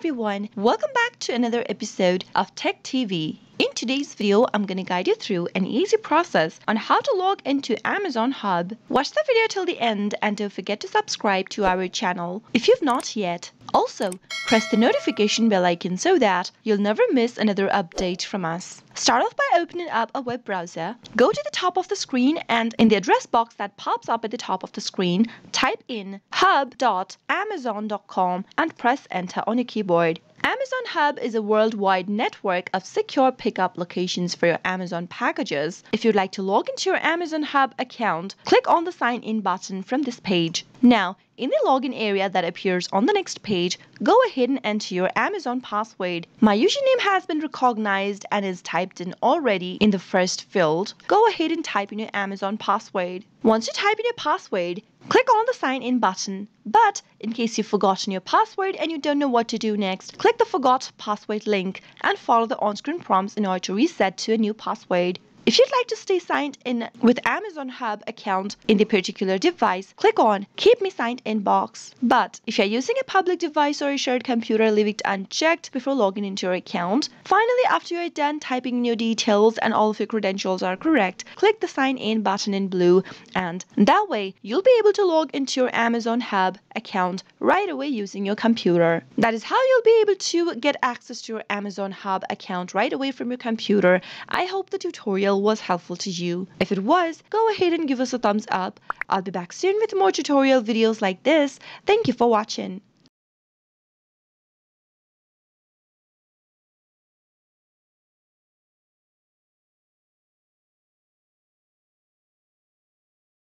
everyone, welcome back to another episode of Tech TV. In today's video, I'm going to guide you through an easy process on how to log into Amazon Hub. Watch the video till the end and don't forget to subscribe to our channel if you've not yet. Also, press the notification bell icon so that you'll never miss another update from us. Start off by opening up a web browser. Go to the top of the screen and in the address box that pops up at the top of the screen, type in hub.amazon.com and press enter on your keyboard. Amazon Hub is a worldwide network of secure pickup locations for your Amazon packages. If you'd like to log into your Amazon Hub account, click on the sign in button from this page. Now, in the login area that appears on the next page, go ahead and enter your Amazon password. My username has been recognized and is typed in already in the first field. Go ahead and type in your Amazon password. Once you type in your password, click on the sign in button. But in case you've forgotten your password and you don't know what to do next, click the forgot password link and follow the on-screen prompts in order to reset to a new password. If you'd like to stay signed in with Amazon Hub account in the particular device, click on Keep Me Signed In box. But if you're using a public device or a shared computer, leave it unchecked before logging into your account. Finally, after you're done typing in your details and all of your credentials are correct, click the Sign In button in blue and that way you'll be able to log into your Amazon Hub account right away using your computer. That is how you'll be able to get access to your Amazon Hub account right away from your computer. I hope the tutorial was helpful to you. If it was, go ahead and give us a thumbs up. I'll be back soon with more tutorial videos like this. Thank you for watching.